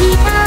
Yeah.